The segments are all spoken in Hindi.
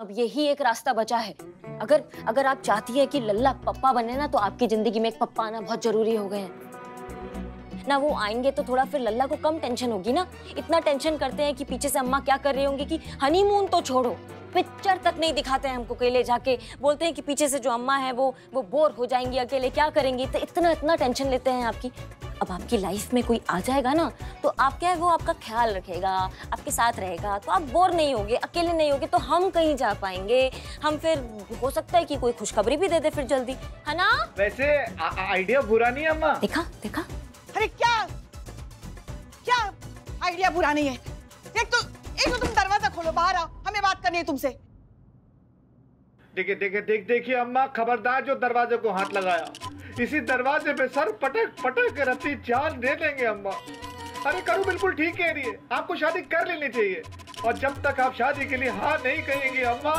अब यही एक रास्ता बचा है। अगर अगर आप चाहती है कि लल्ला पप्पा बने ना तो आपकी ज़िंदगी में एक पप्पा आना बहुत ज़रूरी हो गए हैं। ना वो आएँगे तो थोड़ा फिर लल्ला को कम टेंशन होगी ना? इतना टेंशन करते हैं कि पीछे से अम्मा क्या कर रही होंगी कि हनीमून तो छोड़ो। पिक्चर तक नहीं दिखाते हैं हमको अकेले जाके। बोलते हैं कि पीछे से जो अम्मा है वो वो बोर हो जाएँगी अकेले क्या करेंगी? तो इतना इतना टेंशन लेते हैं आपकी। अब आपकी लाइफ में कोई आ जाएगा ना तो आप क्या है वो आपका ख्याल रखेगा आपके साथ रहेगा। तो आप बोर नहीं होगे अकेले नहीं होगे तो हम कहीं जा पाएँगे। हम फिर हो सकता है कि कोई खुशखबरी भी दे दे फिर जल्दी। है ना? वैसे आइडिया बुरा नहीं है अम्मा? देखा देखा। अरे क्या? क्या? आइडिया बुरा नहीं है। एक तो एक तो तुम दरवाज़ा खोलो बाहर आओ हमें बात करनी है तुमसे। देखिए देखिए देख देखिए अम्मा खबरदार जो दरवाजे को हाथ लगाया। इसी दरवाजे पे सर पटक पटक के रत्ती जान दे देंगे अम्मा। अरे करूँ बिल्कुल ठीक कह रही है। आपको शादी कर लेनी चाहिए। और जब तक आप शादी के लिए हाँ नहीं कहेंगे अम्मा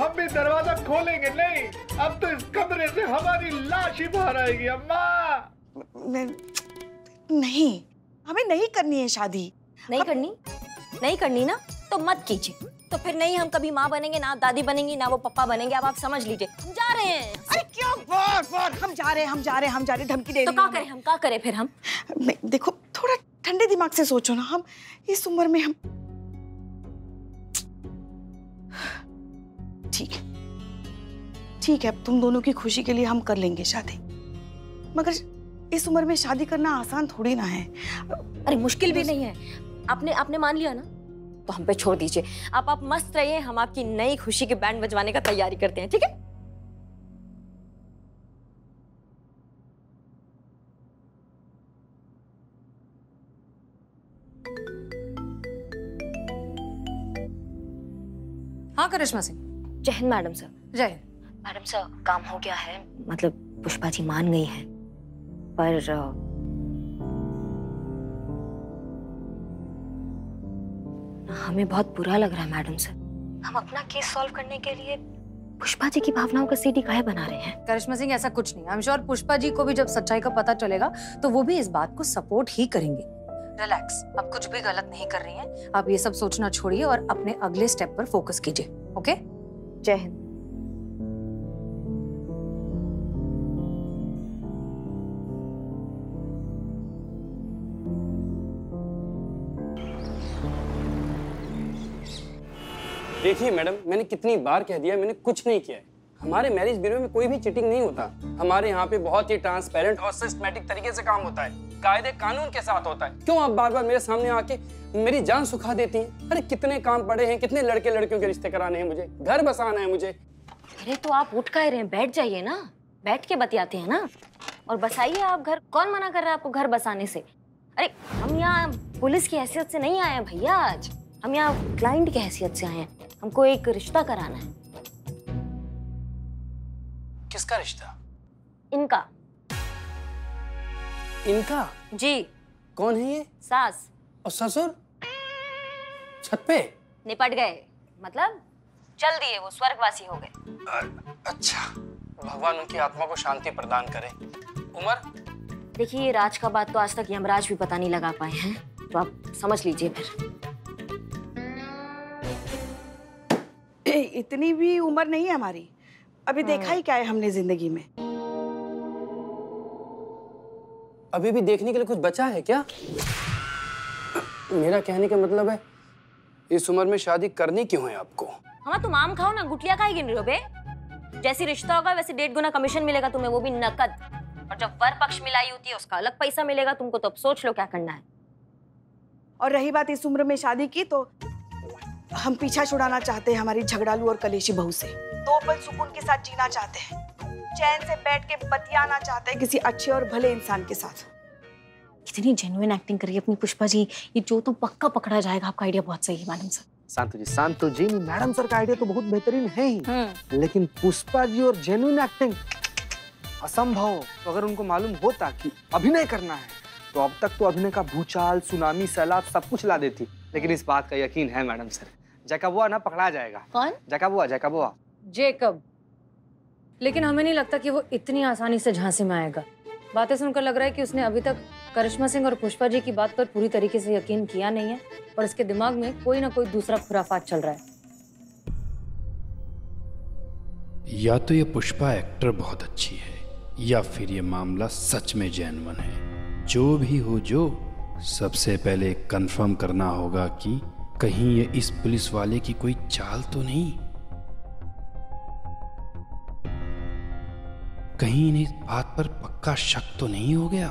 हम भी दरवाज़ा खोलेंगे नहीं। अब तो इस कमरे से हमारी लाश ही बाहर आएगी अम्मा। मैं नहीं हमें नहीं करनी है शादी। नहीं करनी? नहीं करनी ना? तो मत कीजिए। तो फिर नहीं हम कभी माँ बनेंगे ना दादी बनेंगी ना वो पप्पा बनेंगे अब आप समझ लीजिए। हम जा रहे हैं। अरे क्यों? बार बार हम जा रहे हैं हम जा रहे हैं हम जा रहे हैं धमकी दे तो क्या करें हम? क्या करें फिर हम? देखो थोड़ा ठंडे दिमाग से सोचो ना हम। इस उम्र में हम ठीक है। ठीक है अब तुम दोनों की खुशी के लिए हम कर लेंगे शादी। मगर इस उम्र में शादी करना आसान थोड़ी ना है। अरे मुश्किल भी नहीं है। आपने आपने मान लिया ना? तो हम पे छोड़ दीजिए। आप आप मस्त रहिए हम आपकी नई खुशी के बैंड बजवाने का तैयारी करते हैं ठीक है? हाँ करिश्मा सिंह। जय हिंद मैडम सर। जय हिंद। मैडम सर काम हो गया है। मतलब पुष्पा जी मान गई हैं। पर हमें बहुत बुरा लग रहा है मैडम सर हम अपना केस सॉल्व करने के लिए पुष्पा जी की भावनाओं का सीडी काहे बना रहे हैं। करिश्मा सिंह ऐसा कुछ नहीं। I am sure Pushpa ji को भी जब सच्चाई का पता चलेगा तो वो भी इस बात को सपोर्ट ही करेंगे। रिलैक्स आप कुछ भी गलत नहीं कर रही हैं। आप ये सब सोचना छोड़िए और अपने अगले स्टेप पर फोकस कीजिए ओके जय हिंद। देखिए मैडम, मैंने कितनी बार कह दिया, मैंने कुछ नहीं किया है। हमारे मैरिज ब्यूरो में कोई भी चीटिंग नहीं होता। हमारे यहाँ पे बहुत ही ट्रांसपेरेंट और सिस्टमेटिक तरीके से काम होता है। कायदे कानून के साथ होता है। क्यों आप बार बार मेरे सामने आके मेरी जान सुखा देती हैं? अरे कितने काम पड़े हैं, कितने लड़के लड़कियों के रिश्ते कराने हैं मुझे? घर बसाना है मुझे। अरे तो आप उठ कर रहे बैठ जाइए ना। बैठ के बतियाते हैं ना। और बसाइए आप घर। कौन मना कर रहा है आपको घर बसाने से? अरे हम यहाँ पुलिस की हैसियत से नहीं आए भैया आज। हम यहाँ क्लाइंट की हैसियत से आए हैं। हमको एक रिश्ता कराना है। किसका रिश्ता? इनका। इनका? जी। कौन है ये? सास। और ससुर? छत पे? निपट गए। मतलब चल दिए वो स्वर्गवासी हो गए। अच्छा। भगवान उनकी आत्मा को शांति प्रदान करे। उमर? देखिए राज का बात तो आज तक यमराज भी पता नहीं लगा पाए हैं। तो आप समझ लीजिए फिर। इतनी भी उम्र नहीं है हमारी। अभी देखा ही। क्या है हमने ज़िंदगी में। अभी भी देखने के लिए कुछ बचा है क्या? मेरा कहने का मतलब है इस उम्र में शादी करनी क्यों है आपको? हम तुम आम खाओ ना गुटलिया खाई गिन रहे हो बे। जैसी रिश्ता होगा वैसे डेढ़ गुना कमीशन मिलेगा तुम्हें वो भी नकद। और जब वर पक्ष मिलाई होती है उसका अलग पैसा मिलेगा तुमको तो अब सोच लो क्या करना है। और रही बात इस उम्र में शादी की तो हम पीछा छुड़ाना चाहते हैं हमारी झगड़ालू और कलेशी बहू से। दो पल सुकून के साथ जीना चाहते हैं। चैन से बैठ के बतियाना चाहते हैं किसी अच्छे और भले इंसान के साथ। कितनी जेन्युइन एक्टिंग करी अपनी पुष्पा जी। ये जो तो पक्का पकड़ा जाएगा आपका आइडिया बहुत सही है madam sir Shantu ji Shantu ji madam sir का आइडिया तो बहुत बेहतरीन है ही। लेकिन पुष्पा जी और जेन्युइन एक्टिंग असंभव तो अगर उनको मालूम होता कि अभिनय करना है तो अब तक तो अभिनय का भूचाल सुनामी सैलाब सब कुछ ला देती। लेकिन इस बात का यकीन है मैडम सर जैकबुआ ना पकड़ा जाएगा। कौन? जैकबुआ जैकबुआ। जेकब। लेकिन हमें नहीं लगता कि वो इतनी आसानी से झांसे में आएगा। बातें सुनकर लग रहा है कि उसने अभी तक करिश्मा सिंह और पुष्पा जी की बात पर पूरी तरीके से यकीन किया नहीं है और उसके दिमाग में कोई ना कोई दूसरा खुराफात चल रहा है। या तो ये पुष्पा एक्टर बहुत अच्छी है या फिर ये मामला सच में जैनवन है। जो भी हो जो सबसे पहले कंफर्म करना होगा कि कहीं ये इस पुलिस वाले की कोई चाल तो नहीं? कहीं इन्हें इस बात पर पक्का शक तो नहीं हो गया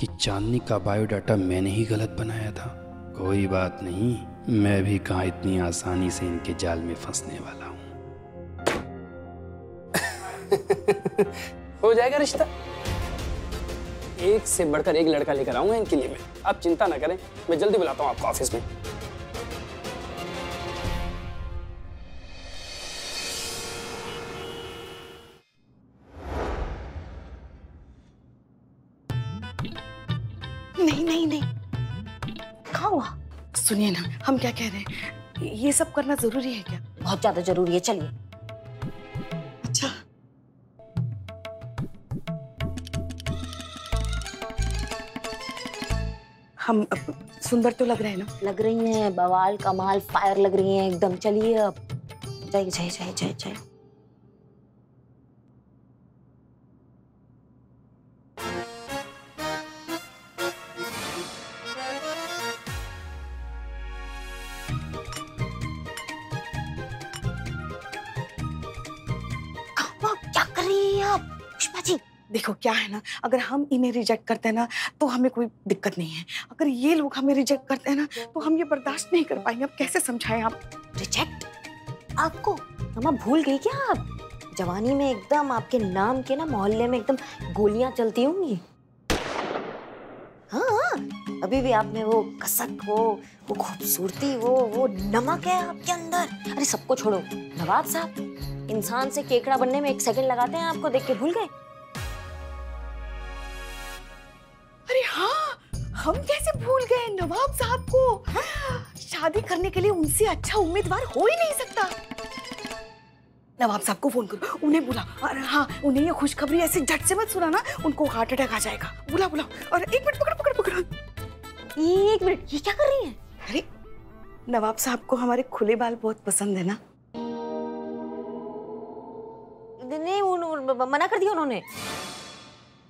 कि चांदनी का बायोडाटा मैंने ही गलत बनाया था? कोई बात नहीं, मैं भी कहा इतनी आसानी से इनके जाल में फंसने वाला हूँ। हो जाएगा रिश्ता। एक से बढ़कर एक लड़का लेकर आऊँगा इनके लिए मैं। आप चिंता ना करें, मैं जल्दी बुलाता हूँ आपको ऑफ़िस में। हम क्या कह रहे हैं? ये सब करना ज़रूरी है क्या? बहुत ज़्यादा ज़रूरी है चलिए। अच्छा। हम सुंदर तो लग रहे हैं ना? लग रही हैं बवाल कमाल फायर लग रही हैं एकदम। चलिए अब। जाइए जाइए जाइए जाइए जाइए। क्या है ना? अगर हम इन्हें रिजेक्ट करते हैं ना तो हमें कोई दिक्कत नहीं है। अगर ये लोग हमें रिजेक्ट करते हैं ना तो हम ये बर्दाश्त नहीं कर पाएँगे। अब कैसे समझाएँ आप? रिजेक्ट आपको? मामा भूल गई क्या आप? जवानी में एकदम आपके नाम के ना मोहल्ले में एकदम गोलियाँ चलती होंगी। हाँ हाँ, अभी भी आप में वो कसक वो वो खूबसूरती वो वो नमक है आपके अंदर। अरे सबको छोड़ो। नवाब साहब इंसान से केकड़ा बनने में एक सेकंड लगाते हैं आपको देख के भूल गए? हम कैसे भूल गए नवाब साहब को? शादी करने के लिए उनसे अच्छा उम्मीदवार हो ही नहीं सकता। नवाब साहब को फ़ोन करो उन्हें बुला। और हाँ उन्हें ये खुशखबरी ऐसे झट से मत सुनाना उनको हार्ट अटैक आ जाएगा। बुला बुला। और एक मिनट पकड़ पकड़ पकड़। एक मिनट ये क्या कर रही हैं? अरे नवाब साहब को हमारे खुले बाल बहुत पसंद है ना? नहीं उन, उन, मना कर दिया उन्होंने।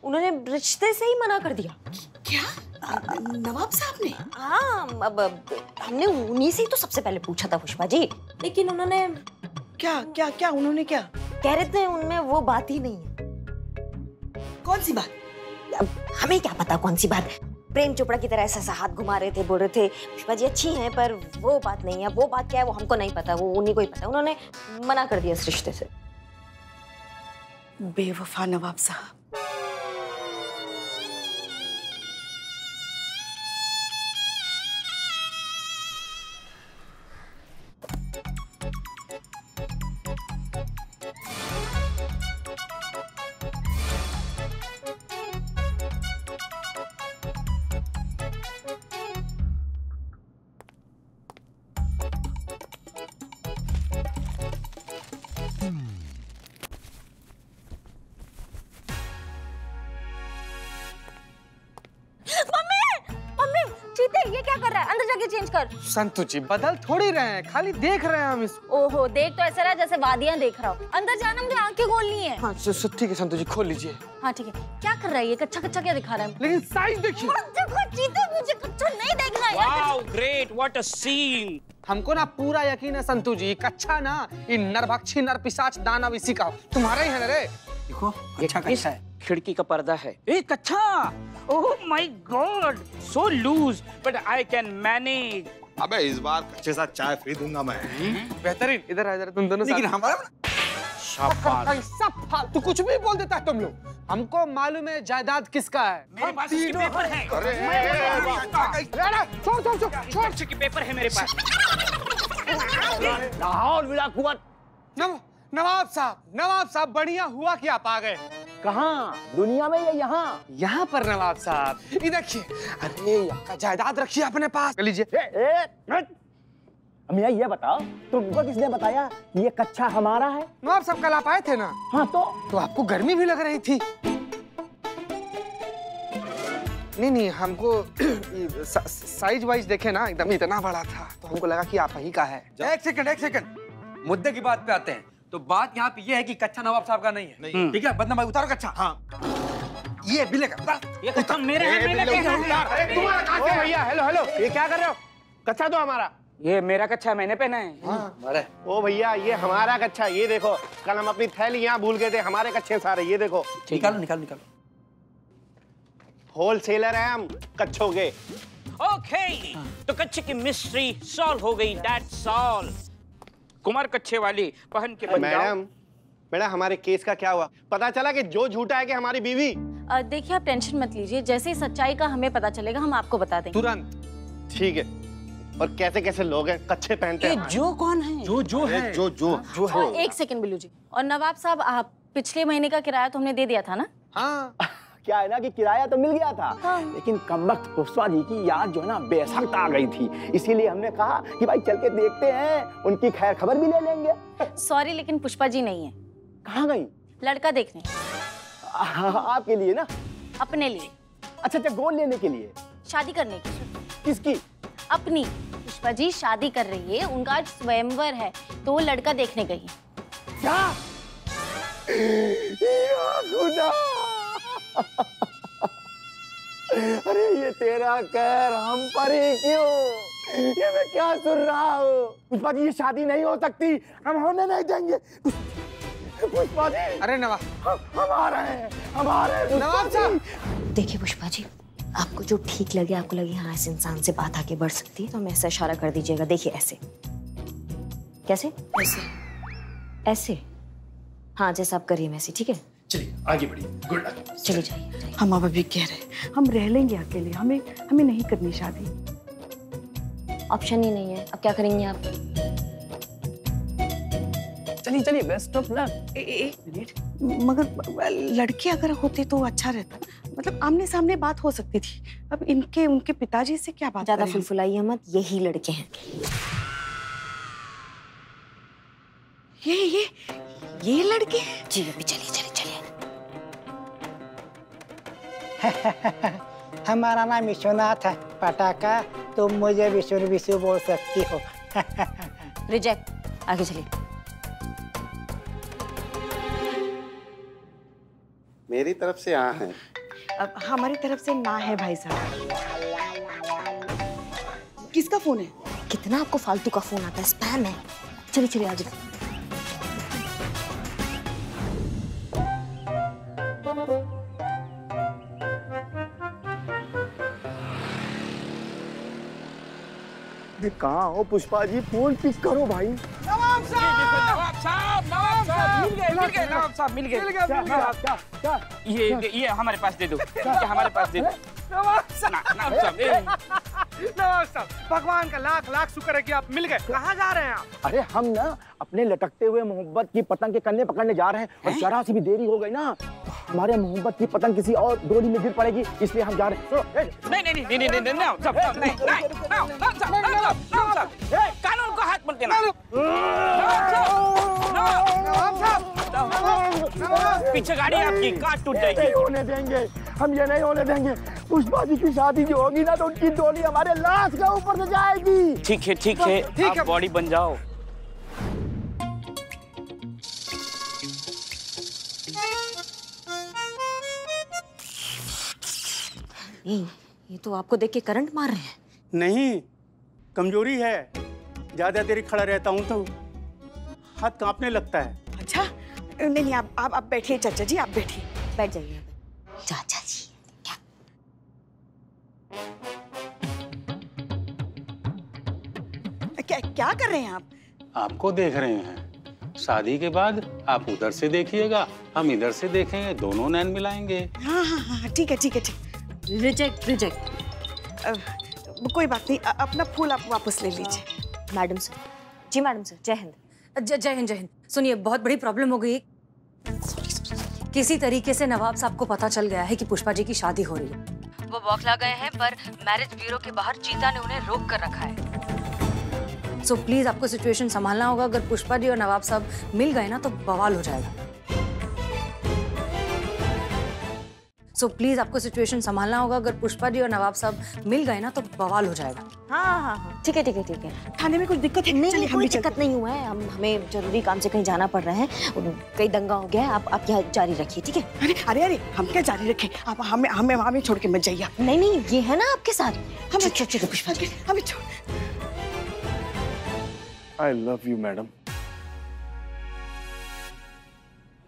उन्होंने रिश्ते से ही मना कर दिया। क्या? नवाब साहब ने? हाँ अब, अब हमने उन्हीं से ही तो सबसे पहले पूछा था पुष्पा जी। लेकिन उन्होंने क्या क्या क्या उन्होंने क्या? कह रहे थे उनमें वो बात ही नहीं है। कौन सी बात? अब हमें क्या पता कौन सी बात? प्रेम चोपड़ा की तरह ऐसा ऐसा हाथ घुमा रहे थे बोल रहे थे पुष्पा जी अच्छी हैं पर वो बात नहीं है। वो बात क्या है वो हमको नहीं पता वो उन्हीं को ही पता। उन्होंने मना कर दिया इस रिश्ते से। बेवफा नवाब साहब। रहा है जाके चेंज कर। संतु जी बदल थोड़ी रहे हैं खाली देख रहे हैं हम इसको। ओहो देख तो ऐसा रहा जैसे वादियाँ देख रहा हूँ। अंदर जाना मुझे आँखें खोलनी है। हाँ ठीक है संतु जी खोल लीजिए। हाँ ठीक है। क्या कर रहा है ये? कच्चा कच्चा क्या दिखा रहा है? लेकिन साइज़ देखिए। चीते मुझे कच्चा नहीं देखना है। यार Wow, great! What a scene! हमको ना पूरा यकीन है संतु जी कच्चा ना ये नरभक्षी नरपिशाच दानव इसी का तुम्हारा ही है ना रे? देखो अच्छा कच्चा है। खिड़की का पर्दा है? एक अच्छा ओह my god so loose but I can manage अबे इस बार कच्चे साथ चाय फ्री दूँगा मैं। बेहतरीन इधर आ जरा तुम दोनों लेकिन हमारा शाबाश। सब फालतू कुछ भी बोल देता है तुम लोग। हमको मालूम है जायदाद किसका है। मेरे पास इसके पेपर है। अरे छोड़ छोड़ छोड़ छोड़। इसके पेपर है मेरे पास। लाहौर विला कुवत नव, नवाब साहब नवाब साहब बढ़िया हुआ कि आप आ गए? कहाँ? दुनिया में या यहाँ? यहाँ पर नवाब साहब। ये देखिए अरे यहाँ का जायदाद रखिए अपने पास। लीजिए। मियाँ ये बताओ तुमको किसने बताया ये कच्चा हमारा है? नवाब साहब कल आप आए थे ना? हाँ तो? तो आपको गर्मी भी लग रही थी। नहीं नहीं हमको साइज़ वाइज देखे ना एकदम इतना बड़ा था तो हमको लगा कि आप ही का है। एक सेकंड एक सेकंड मुद्दे की बात पे आते हैं। तो बात यहाँ पे ये है कि कच्चा नवाब साहब का नहीं है। ठीक है? बदनाम भाई उतारो कच्चा। हाँ। ये बिल्ले का उतार। ये कच्चा मेरे है मैंने बिल्ले पहना उतार। अरे तुम्हारा कहाँ से भैया हेलो हेलो। ये क्या कर रहे हो? कच्चा तो हमारा। ये मेरा कच्चा मैंने पहना है। अरे। ओ भैया ये हमारा कच्चा ये देखो। कल हम अपनी थैली यहाँ भूल गए थे हमारे कच्चे सारे ये देखो। निकालो निकालो निकालो। होलसेलर हैं हम कच्छों के। ओके तो कच्चे की मिस्ट्री सॉल्व हो गई दैट्स ऑल कुमार कच्चे वाली पहन के मैडम मैडम हमारे केस का क्या हुआ? पता चला कि जो झूठा है कि हमारी बीवी? देखिए आप टेंशन मत लीजिए। जैसे ही सच्चाई का हमें पता चलेगा हम आपको बता देंगे। तुरंत। ठीक है। और कैसे कैसे लोग हैं? कच्चे पहनते हैं। जो कौन है? जो जो है। जो जो। जो हाँ, एक सेकंड बिल्लू जी। और नवाब साहब आप पिछले महीने का किराया तो हमने दे दिया था ना? हाँ। क्या है ना कि किराया तो मिल गया था। हाँ। लेकिन कम वक्त पुष्पा जी की याद जो है ना बेसख्त आ गई थी। इसीलिए हमने कहा कि भाई चल के देखते हैं उनकी खैर खबर भी ले लेंगे। सॉरी लेकिन पुष्पा जी नहीं है। कहाँ गई? लड़का देखने। आपके लिए ना? अपने लिए। अच्छा अच्छा गोल लेने के लिए। शादी करने की किसकी? अपनी। पुष्पा जी शादी कर रही है उनका आज स्वयंवर है तो वो लड़का देखने गई क्या? खुदा! अरे ये तेरा कहर हम पर ही क्यों? ये मैं क्या सुन रहा हूँ? पुष्पा जी ये शादी नहीं हो सकती। हम होने नहीं देंगे। पुष्पा जी अरे नवाब हम आ रहे हैं हम आ रहे हैं नवाब साहब। देखिए पुष्पा जी आपको जो ठीक लगे आपको लगे हाँ इस इंसान से बात आगे बढ़ सकती है तो हमें ऐसा इशारा कर दीजिएगा। देखिए ऐसे। कैसे? ऐसे। ऐसे। हाँ जैसा आप करिए वैसे ठीक है? चलिए आगे बढ़िए। गुड लक चले जाइए हम अब अभी कह रहे हम रह लेंगे अकेले हमें हमें नहीं करनी शादी। ऑप्शन ही नहीं है। अब क्या करेंगे आप? चलिए चलिए बेस्ट ऑफ़ लक ए, ए, एक मिनट। मगर लड़के अगर होते तो अच्छा रहता। मतलब आमने सामने बात हो सकती थी। अब इनके उनके पिताजी से क्या बात ज़्यादा? फुलफुलाइए मत यही लड़के हैं। ये ये ये लड़के हैं? जी अभी चलिए। हमारा नाम विश्वनाथ है पटाखा तुम मुझे विश्व विशु बोल सकती हो। रिजेक्ट आगे चलिए। मेरी तरफ़ से हाँ है। अब हमारी तरफ़ से ना है भाई साहब। किसका फ़ोन है? कितना आपको फालतू का फ़ोन आता है स्पैम है। चलिए चलिए आगे कहाँ हो पुष्पा जी? फ़ोन पिक करो भाई। नवाब साहब! नवाब साहब मिल गए मिल गए नवाब साहब मिल गए। मिल गया क्या क्या ये ये हमारे पास दे दो ये हमारे पास दे दो। नवाब साहब! ना- नवाब भगवान का लाख लाख शुक्र है कि आप मिल गए कहाँ जा रहे हैं आप अरे हम ना अपने लटकते हुए मोहब्बत की पतंग के कन्ने पकड़ने जा रहे हैं और जरा सी भी देरी हो गई ना तो हमारे मोहब्बत की पतंग किसी और डोरी में गिर पड़ेगी इसलिए हम जा रहे हैं नहीं नहीं नहीं नहीं नहीं नहीं नहीं कानून को हाथ मत देना साहब पीछे गाड़ी आपकी कार टूट जाएगी। नहीं होने देंगे हम ये नहीं होने देंगे। पुष्पा जी की शादी जो होगी ना तो उनकी डोली हमारे लाश के ऊपर से जाएगी। ठीक है ठीक है ठीक है। बॉडी बन जाओ। नहीं ये तो आपको देख के करंट मार रहे हैं। नहीं कमज़ोरी है। ज़्यादा देर खड़ा रहता हूँ तो हाथ कांपने लगता है। अच्छा नहीं नहीं आप आप आप बैठिए चाचा जी आप बैठिए। बैठ जाइए। चाचा जी क्या? क्या क्या कर रहे हैं आप? आपको देख रहे हैं। शादी के बाद आप उधर से देखिएगा हम इधर से देखेंगे दोनों नैन मिलाएँगे। हाँ हाँ हाँ ठीक है ठीक है ठीक। Reject reject. अ, कोई बात नहीं अपना फूल आप वापस ले लीजिए। Madam sir ji madam sir जय हिंद। जय हिंद जय हिंद। सुनिए बहुत बड़ी प्रॉब्लम हो गई। किसी तरीके से नवाब साहब को पता चल गया है कि पुष्पा जी की शादी हो रही है। वो बौखला गए हैं पर मैरिज ब्यूरो के बाहर चीता ने उन्हें रोक कर रखा है। सो so, प्लीज़ आपको सिचुएशन संभालना होगा। अगर पुष्पा जी और नवाब साहब मिल गए ना तो बवाल हो जाएगा। सो प्लीज़ आपको सिचुएशन संभालना होगा। अगर पुष्पा जी और नवाब साहब मिल गए ना तो बवाल हो जाएगा। हाँ हाँ हाँ। ठीक है ठीक है ठीक है। थाने में कुछ दिक्कत है? नहीं कोई दिक्कत नहीं हुआ है। हम हमें ज़रूरी काम से कहीं जाना पड़ रहा है। कहीं दंगा हो गया है आप आप यहाँ जारी रखिए ठीक है? अरे अरे अरे हम क्या जारी रखें? आप हमें हमें हमें छोड़ के मत जाइए नहीं नहीं ये है ना आपके साथ। हमें चलो पुष्पा जी। हमें छोड़। आई लव यू मैडम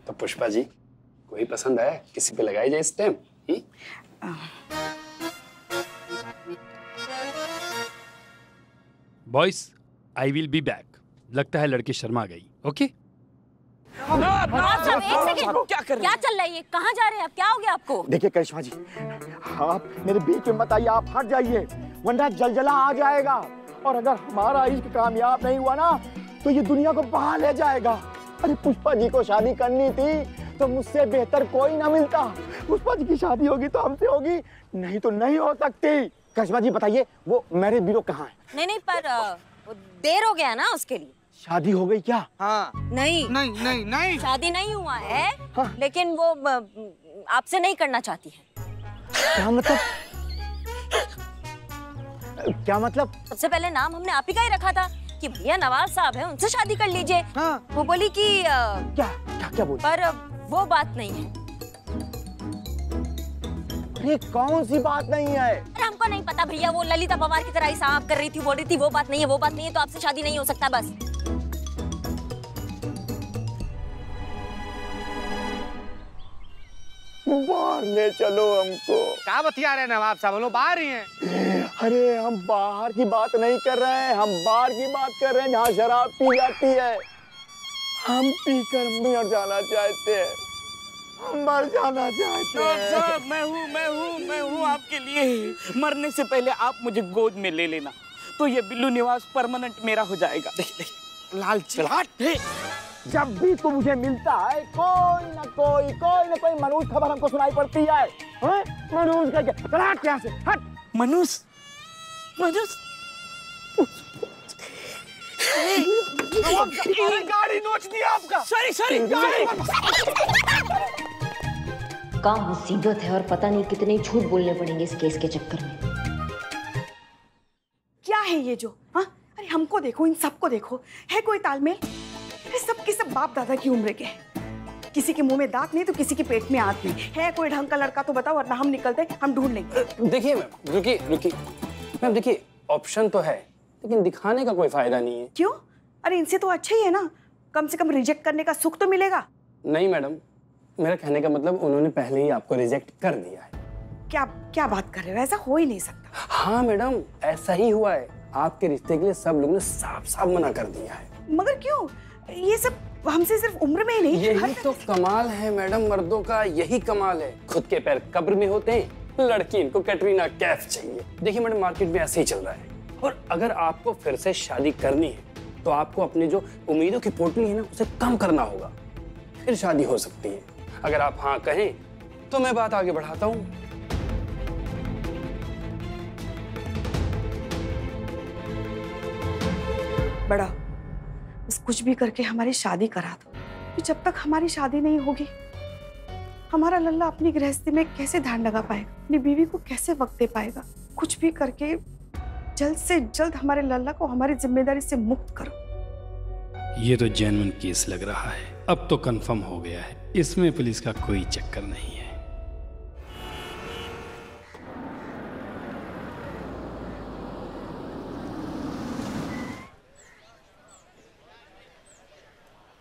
तो पुष्पा जी कोई पसंद आया? किसी पे लगाई जाए इस time boys I will be back लगता है लड़की शर्मा गई ओके नवाब साहब एक सेकंड क्या कर क्या चल रहा है कहाँ जा रहे हैं आप? क्या हो गया आपको? देखिए करिश्मा जी आप मेरे बीच में मत आइए आप हट जाइए वरना जलजला आ जाएगा। और अगर हमारा इश्क कामयाब नहीं हुआ ना तो ये दुनिया को बहा ले जाएगा। अरे पुष्पा जी को शादी करनी थी तो मुझसे बेहतर कोई ना मिलता। पुष्पा जी की शादी होगी तो हमसे होगी। नहीं तो नहीं हो सकती। करिश्मा जी बताइए वो मैरिज ब्यूरो कहाँ है? नहीं नहीं पर वो देर हो गया ना उसके लिए। शादी हो गई क्या? हाँ। नहीं। नहीं नहीं नहीं। शादी नहीं हुआ है हाँ। लेकिन वो आपसे नहीं करना चाहती है। क्या मतलब? क्या मतलब? सबसे पहले नाम हमने आप ही का ही रखा था कि भैया नवाज़ साहब है उनसे शादी कर लीजिए। हाँ। वो बोली कि अ, क्या? क्या क्या बोल? पर वो बात नहीं है। अरे कौन सी बात नहीं है? अरे हमको नहीं पता भैया वो ललिता पवार की तरह ही साफ़ कर रही थी बोल रही थी वो बात नहीं है वो बात नहीं है तो आपसे शादी नहीं हो सकता बस। बाहर ले चलो हमको। क्या बतिया रहे नवाब साहब लोग बाहर ही हैं। अरे हम बाहर की बात नहीं कर रहे हैं हम बाहर की बात कर रहे हैं जहाँ शराब पी जाती है। हम पीकर मर जाना चाहते हैं। हम मर जाना चाहते हैं। साहब मैं हूँ मैं हूँ मैं हूँ आपके लिए। मरने से पहले आप मुझे गोद में ले लेना तो ये बिल्लू निवास परमानेंट मेरा हो जाएगा। लाल चिलाट जब भी तू मुझे मिलता है कोई ना कोई कोई ना कोई मनूज खबर हमको सुनाई पड़ती है। हैं? मनूज का क्या से हट! मनुष मनुष अरे गाड़ी नोच दिया आपका। सॉरी सॉरी का मुसीबत है और पता नहीं कितने झूठ बोलने पड़ेंगे इस केस के चक्कर में। क्या है ये जो हाँ? अरे हमको देखो इन सबको देखो। है कोई तालमेल? अरे सब के सब बाप दादा की उम्र के? किसी के मुँह में दांत नहीं तो किसी के पेट में आंत नहीं। है कोई ढंग का लड़का तो बताओ वरना हम निकलते हम ढूंढ लेंगे। देखिए मैम रुकिए रुकिए। मैम देखिए ऑप्शन तो है। लेकिन दिखाने का कोई फ़ायदा नहीं है। क्यों? अरे इनसे तो अच्छा ही है ना। कम से कम रिजेक्ट करने का सुख तो मिलेगा। नहीं मैडम मेरा कहने का मतलब उन्होंने पहले ही आपको रिजेक्ट कर दिया है। क्या क्या बात कर रहे हो? ऐसा हो ही नहीं सकता। हाँ मैडम ऐसा ही हुआ है। आपके रिश्ते के लिए सब लोगों ने साफ़ साफ़ मना कर दिया है। मगर क्यों? ये सब हमसे सिर्फ़ उम्र में ही नहीं यही तो कमाल है मैडम मर्दों का यही कमाल है। खुद के पैर कब्र में होते हैं लड़की इनको कैटरीना कैफ चाहिए। देखिए मैडम मार्केट में ऐसे ही चल रहा है। और अगर आपको फिर से शादी करनी है तो आपको अपनी जो उम्मीदों की पोटली है ना, उसे कम करना होगा। फिर शादी हो सकती है। अगर आप हाँ कहें तो मैं बात आगे बढ़ाता हूँ। बड़ा, बस कुछ भी करके हमारी शादी करा दो। कि जब तक हमारी शादी नहीं होगी, हमारा लल्ला अपनी गृहस्थी में कैसे ध्यान लगा पाएगा? अपनी बीवी को कैसे वक्त दे पाएगा? कुछ भी करके जल्द से जल्द हमारे लल्ला को हमारी ज़िम्मेदारी से मुक्त करो। ये तो जेन्युइन केस लग रहा है। अब तो कंफर्म हो गया है। इसमें पुलिस का कोई चक्कर नहीं है।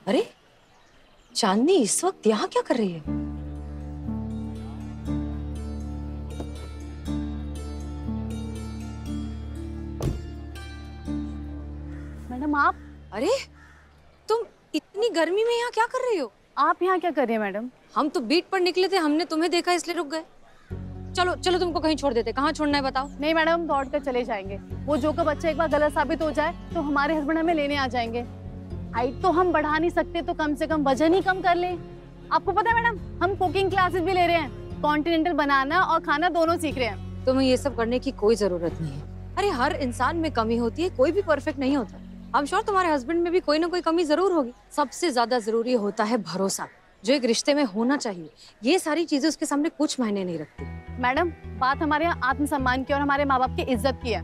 अरे चांदनी इस वक्त यहाँ क्या कर रही है? मैडम आप? अरे तुम इतनी गर्मी में यहाँ क्या कर रही हो? आप यहाँ क्या कर रहे हैं मैडम? हम तो बीट पर निकले थे हमने तुम्हें देखा इसलिए रुक गए। चलो चलो तुमको कहीं छोड़ देते कहाँ छोड़ना है बताओ। नहीं मैडम हम दौड़ कर चले जाएँगे। वो जो का बच्चा एक बार गलत साबित हो जाए तो हमारे हस्बैंड हमें लेने आ जाएँगे। हाइट तो हम बढ़ा नहीं सकते तो कम से कम वज़न ही कम कर लें। आपको पता है मैडम हम कुकिंग क्लासेस भी ले रहे हैं। कॉन्टिनेंटल बनाना और खाना दोनों सीख रहे हैं। तुम्हें ये सब करने की कोई ज़रूरत नहीं है। अरे हर इंसान में कमी होती है कोई भी परफेक्ट नहीं होता। हम श्योर तुम्हारे हस्बैंड में भी कोई ना कोई कमी ज़रूर होगी। सबसे ज़्यादा ज़रूरी होता है भरोसा, जो एक रिश्ते में होना चाहिए। ये सारी चीज़ें उसके सामने कुछ मायने नहीं रखती। मैडम, बात हमारे यहाँ आत्मसम्मान की और हमारे माँ बाप की इज़्ज़त की है।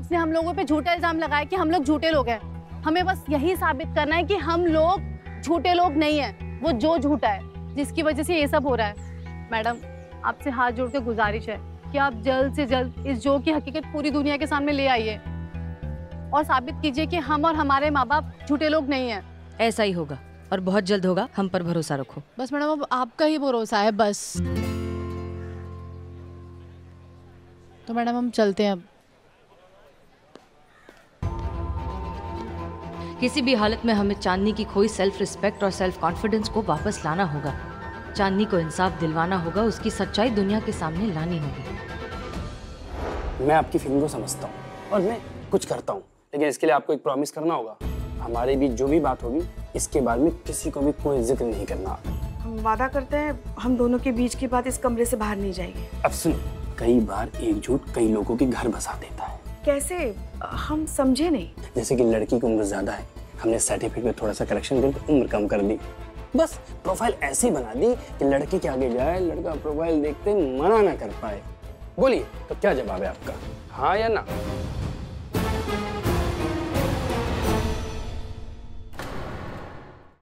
उसने हम लोगों पे झूठा इल्ज़ाम लगाया कि हम लोग झूठे लोग हैं। हमें बस यही साबित करना है कि हम लोग झूठे लोग नहीं हैं। वो जो झूठा है, जिसकी वजह से ये सब हो रहा है। मैडम, आपसे हाथ जोड़ के गुजारिश है कि आप जल्द से जल्द इस जो की हकीकत पूरी दुनिया के सामने ले आइए। और साबित कीजिए कि हम और हमारे माँ बाप झूठे लोग नहीं हैं। ऐसा ही होगा और बहुत जल्द होगा हम पर भरोसा रखो। बस मैडम अब आपका ही भरोसा है बस। तो मैडम हम चलते हैं अब। किसी भी हालत में हमें चांदनी की खोई सेल्फ रिस्पेक्ट और सेल्फ कॉन्फिडेंस को वापस लाना होगा। चांदनी को इंसाफ दिलवाना होगा उसकी सच्चाई दुनिया के सामने लानी होगी। मैं आपकी फीलिंग को समझता हूँ और मैं कुछ करता हूँ। लेकिन इसके लिए आपको एक प्रॉमिस करना होगा। हमारे बीच जो भी बात होगी इसके बारे में किसी को भी कोई ज़िक्र नहीं करना। हम वादा करते हैं हम दोनों के बीच की बात इस कमरे से बाहर नहीं जाएगी। अब सुनो कई बार एक झूठ कई लोगों के घर बसा देता है। कैसे? हम समझे नहीं। जैसे कि लड़की की उम्र ज़्यादा है हमने सर्टिफिकेट में थोड़ा सा करेक्शन करके उम्र कम कर दी। बस प्रोफ़ाइल ऐसी बना दी कि लड़के के आगे जाए लड़का प्रोफ़ाइल देखते मना ना कर पाए। बोलिए तो क्या जवाब है आपका? हाँ या ना?